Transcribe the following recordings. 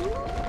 Ooh.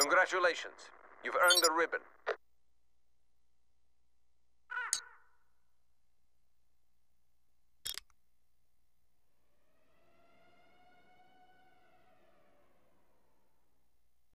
Congratulations. You've earned the ribbon.